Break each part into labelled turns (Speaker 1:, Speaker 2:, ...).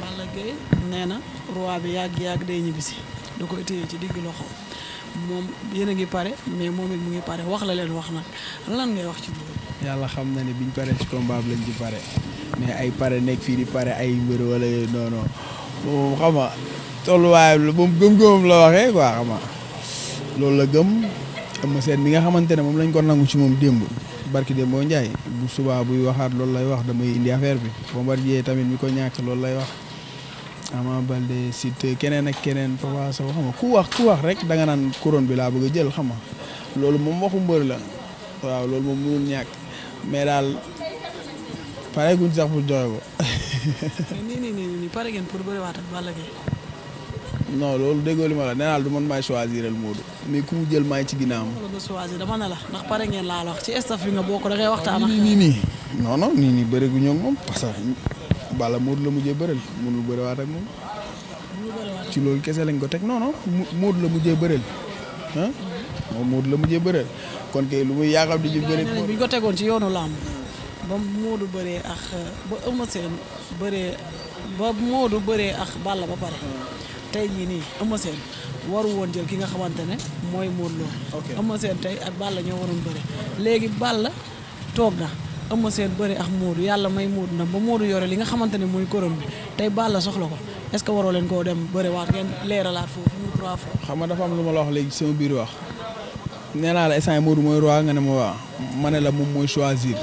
Speaker 1: Balla Gaye nee na roi bi yàgg yàgg day ñibbisi da koy téye ci digg loxo moom yéen a ngi pare mais moom it mu ngi pare wax la leen wax nag lan ngay wax ci loolu.
Speaker 2: yàlla xam na ne biñ pare ci combat bi lañ ci pare mais ay pare nekk fii di pare ay mbër wala yooyu non non moom xam nga tolluwaayam la moom gëm-gëmam la waxee quoi xam nga loolu la gëm Eumeu Sène mi nga xamante ne moom lañ ko nangu ci moom démb barki démb boo njaay bu subaa buy waxaat loolu lay wax damay indi affaire bi Bombardier tamit mi ko ñàkk loolu lay wax Ama Baldé Siteu keneen ak keneen Papa Sow xam nga ku wax ku wax rek da nga naan couronne bi laa bëgg a jël xam nga loolu moom waxu mbër la waaw loolu moom mënul ñàkk mais daal pare guñ sax pour joxe ko
Speaker 1: nii nii nii nii pare ngeen pour bëriwaat ak Balla Gaye.
Speaker 2: non loolu déggoo li ma la nee naa du man maay choisiral Modou mais ku mu jël maay ci ginnaawam.
Speaker 1: loolu dama ne la ndax pare ngeen laa la wax ci staff bi nga bokk da ngay waxtaan ak.
Speaker 2: nii nii nii non non nii nii bëri gu ñoom moom parce que Balla Modou la mujjee bëreel mënul bëriwaat ak moom. ci loolu kese lañ ko teg non non Modou la mujjee bëreel ah moom Modou la mujjee bëreel kon kay lu muy yaakaar di ci bëri.
Speaker 1: bu ñu ko tegoon ci yoonu làmb ba Modou bëree ak ba Eumeu Sène bëree ba Modou bëree ak Balla ba pare tey jii nii Eumeu Sène waru woon jël ki nga xamante ne mooy Modou Lo
Speaker 2: ok
Speaker 1: Eumeu Sène tey ak Balla ñoo waroon bëre léegi Balla toog na Eumeu Sène bëri ak Modou yàlla may Modou na ba Modou yore li nga xamante ne mooy korom bi tey Balla soxla ko est ce que waroo leen koo dem bëre waat ngeen leeralaat foofu ñu trois fois.
Speaker 2: xam nga dafa am lu ma la wax léegi sama biir wax nee naa la instant Modou mooy roi nga ne ma waa ma ne la moom mooy choisir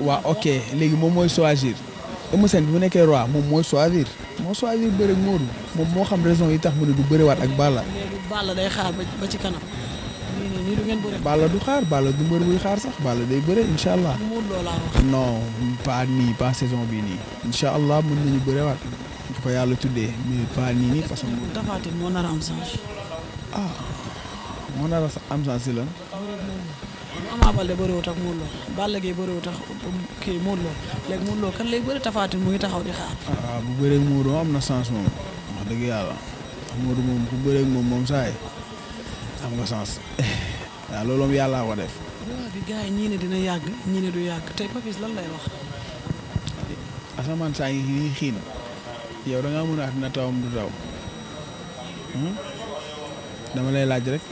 Speaker 2: waa ok léegi moom mooy choisir Eumeu Sène bi mu nekkee roi moom mooy choisir moo choisir bëre ak Modou moom moo xam raison yi tax mu ne du bëriwaat ak Balla.
Speaker 1: Balla day xaar ba ci kanam. nii du ngeen bëre.
Speaker 2: Balla du xaar Balla du mbër buy xaar sax Balla day bëre incha allah. non pas nii pas saison bii nii. incha allah mën nañu bërewaat. ko yàlla tuddee mais pas nii nii parce que.
Speaker 1: Tapha Tine moo nar a am chance.
Speaker 2: ah. moo nar a am saa si lan.
Speaker 1: Ama Baldé bëriwut ak Modou Lo Balla Gaye bëriwut ak kii Modou Lo léegi Modou Lo kan lay bëri Tapha Tine mu ngi taxaw di xaar.
Speaker 2: ah bu bëree Modou am na sens moom wax dëgg yàlla Modou moom bu bëree moom moom saa yi am nga sens waaw loolu moom yàllaa ko def.
Speaker 1: waaw bi gars yi ñii ne dina yàgg ñii ne du yàgg tey Papis lan lay wax.
Speaker 2: asamaan saa ngi xiin yow da ngaa mën a dina tawam du taw. Hmm? dama lay laaj rek.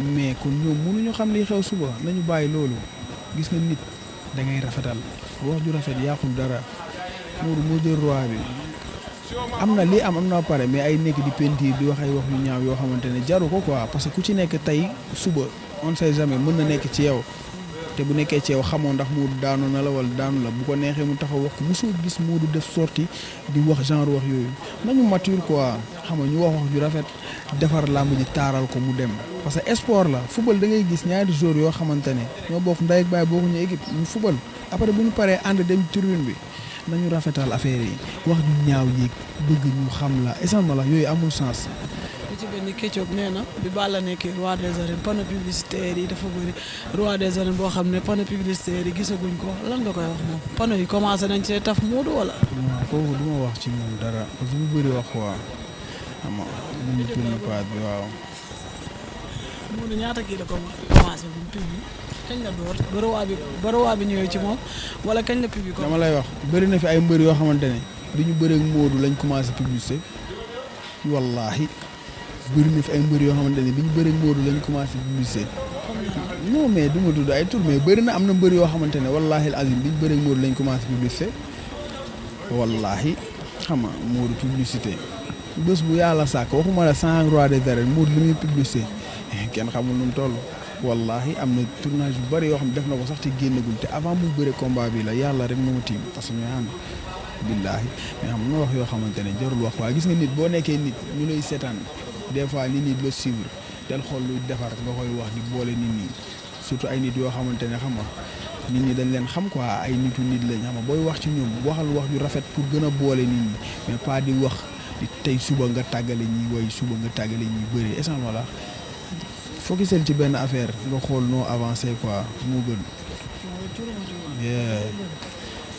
Speaker 2: mais kon ñoom mënuñu xam li xew suba nañu bàyyi loolu gis nga nit da ngay rafetal wax ju rafet yàqul dara Modou moo jël roi bi am na lii am am na pare mais ay nekk di peinture di wax ay wax yu ñaaw yoo xamante ne jaru ko quoi parce que ku ci nekk tey suba on sait jamais mën na nekk ci yow te bu nekkee ci yow xamoo ndax Modou daanu na la wala daanu la bu ko neexee mu taxaw wax ko mosoo gis Modou def sorti di wax genre wax yooyu nañu mature quoi xam nga ñu wax wax ju rafet defar làmb ji taaral ko mu dem parce que sport la football da ngay gis ñaari joueurs yoo xamante ne ñoo bokk ndey ak baay bokkuñu équipe ñu football après bu ñu paree ànd dem tribune bi nañu rafetal affaire yi wax ñu ñaaw yéeg bëgg ñu xam la exemple la yooyu amul sens.
Speaker 1: li ci benn Ketchup nee na bi Balla nekkee roi des arènes panneau publicitaire yi dafa bëri roi des arènes boo xam ne panneau publicitaire yi gisaguñ ko lan nga koy wax moom panneau yi commencé nañ cee taf Modou wala.
Speaker 2: waaw kooku du ma wax ci moom dara parce que bu bëri wax waa xam nga bu ñu tourné paat bi waaw.
Speaker 1: Modou ñaata kii la commencé bu pub bi kañ la door ba roi bi ba roi bi ñëwee ci moom wala kañ la pub bi.
Speaker 2: dama lay wax bëri na fi ay mbër yoo xamante ne bi ñu bëree ak Modou lañ commencé publicité wallaahi. bëri na fi ay mbër yoo xamante ne bi ñu bëri Modou lañ commencé publicité non mais du ma tudd ay tur mais bëri na am na mbër yoo xamante ne wallaahi azim bi ñu bëri Modou lañ commencé publicité wallaahi xam nga Modou publicité bés bu yàlla sàkk waxuma la cent roi des arènes Modou li muy publicité kenn xamul nu mu toll. wallahi am na tournage bu bëri yoo xam ne def na ko sax te génnagul te avant mu bëre combat bi la yàlla rek moo ma tiim parce que ñooy ànd billaahi mais xam nga wax yoo xamante ne jarul wax waaye gis nga nit boo nekkee nit ñu lay seetaan des fois nit ñi di la suivre del xool luy defar nga koy wax di boole nit ñi surtout ay nit yoo xamante ne xam nga nit ñi dañ leen xam quoi ay nitu nit lañ xam nga booy wax ci ñoom waxal wax ju rafet pour gën a boole nit ñi mais pas di wax di tey suba nga tàggale ñi way suba nga tàggale ñi bëri essence voilà focusel ci benn affaire nga xool noo avancé quoi moo gën. Yeah.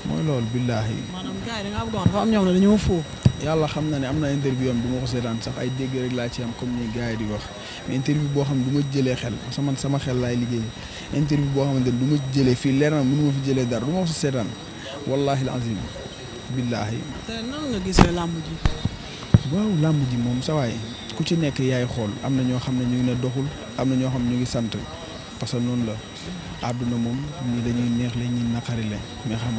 Speaker 2: mooy loolu billaahi.
Speaker 1: maanaam gars yi da ngaa bëgg a wax dafa am ñoom ne dañoo foo.
Speaker 2: yàlla xam na ne am na interview am du ma ko seetaan sax ay dégg rek laa ci am comme ni gars yi di wax mais interview boo xam ne du ma jëlee xel parce que man sama xel laay liggéey interview boo xamante ne du ma jëlee fii leer na mënu ma fi jëlee dara du ma ko seetaan wallaahi al azim billaahi.
Speaker 1: te nan nga gisee làmb ji.
Speaker 2: waaw làmb ji moom sa waay ku ci nekk yaay xool am na ñoo xam ne ñu ngi ne doxul am na ñoo xam ne ñu ngi sant parce que noonu la. àdduna moom ñi dañuy neex la ñi naqari la nga xam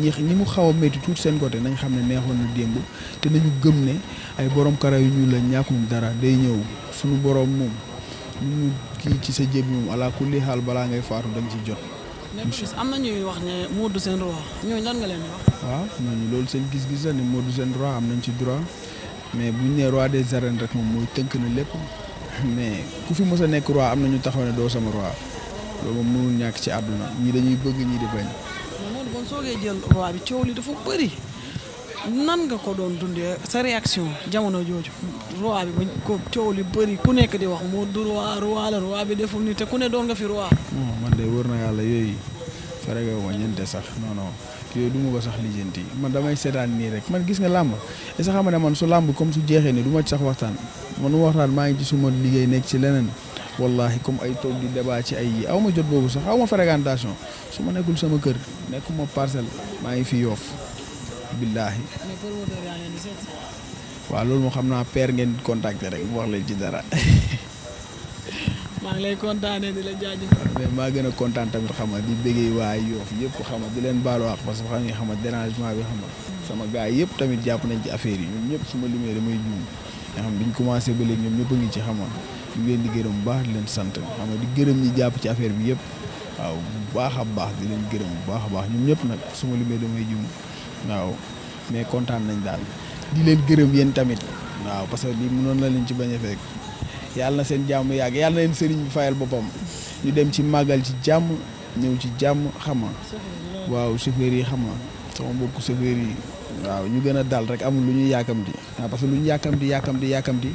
Speaker 2: ñi ñi mu xaw a métti tuuti seen côté nañ xam ne neexoon na démb te nañu gëm ne ay borom karaw yu ñuul la ñàkkuñ dara day ñëw suñu borom moom ñu kii ci sa jéb moom ala kulli xaal balaa ngay faatu da nga ci jot.
Speaker 1: am na ñuy wax ne Modou seen roi ñooñu lan nga leen wax.
Speaker 2: waaw ñooñu loolu seen gis-gis la ne Modou seen roi am nañ ci droit. mais bu ñu nee roi des arènes rek moom mooy tënk na lépp mais ku fi mës a nekk roi am na ñu taxaw ne doo sama roi loolu moom mënul ñàkk ci àdduna ñii dañuy bëgg ñii di bañ.
Speaker 1: moom bon soogee jël roi bi coow li dafa bëri nan nga ko doon dundee sa réaction jamono jooju roi bi bañ ko coow li bëri ku nekk di wax moo du roi roi la roi bi deful ni te ku ne doon nga fi roi.
Speaker 2: man de wër na yàlla yooyu. fere nga ma ñeente sax non non. yooyu du ma ko sax lijjanti man damay seetaan nii rek man gis nga làmb et sax xam ne man su làmb comme su jeexee nii du ma ci sax waxtaan man waxtaan maa ngi ci suma liggéey nekk ci leneen wallahi comme ay toog di débat ci ay yi aw ma jot boobu sax aw ma fréquentation su ma nekkul sama kër nekkuma parcelle maa ngi fi yoof billaahi waaw loolu moo xam naa père ngeen contacter rek mu wax leen ci dara
Speaker 1: maa ngi lay kontaanee di la jaajëfal.
Speaker 2: mais maa gën a kontaan tamit xam nga di bëggee waa Yoff yëpp xam nga di leen baalu àq parce que xam nga xam nga dérangement bi xam nga. sama gars yëpp tamit jàpp nañ ci affaire yi ñun ñëpp su ma limee damay juum nga xam biñ commencé ba léegi ñoom ñëpp a ngi ci xam nga ñu leen di gërëm bu baax di leen sant xam nga di gërëm ñi jàpp ci affaire bi yëpp waaw bu baax a baax di leen gërëm bu baax a baax ñun ñëpp nag su ma limee damay juum waaw. mais kontaan nañ daal di leen gërëm yéen tamit waaw parce que lii mënoon na leen ci bañ a fekk yàlla na seen jàmm yàgg yàlla na leen sëriñ bi fayal boppam ñu dem ci màggal ci jàmm ñëw ci jàmm xama waaw chauffeur yi xama sama mbokk chauffeur yi waaw ñu gën a dal rek amul lu ñuy yàkkamti waaw parce que lu ñu yàkkamti yàkkamti yàkkamti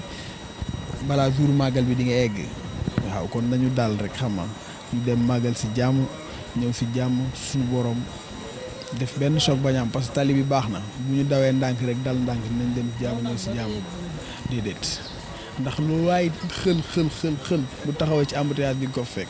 Speaker 2: balaa jour màggal bi di nga egg waaw kon nañu dal rek xama ñu dem màggal si jàmm ñëw si jàmm suñu borom def benn choc bañ am parce que tali bi baax na bu ñu dawee ndànk rek dal ndànk nañ dem jàmm ñëw si jàmm déedéet ndax lu waay xël xël xël xël bu taxawee ci embouteillage bi nga ko fekk.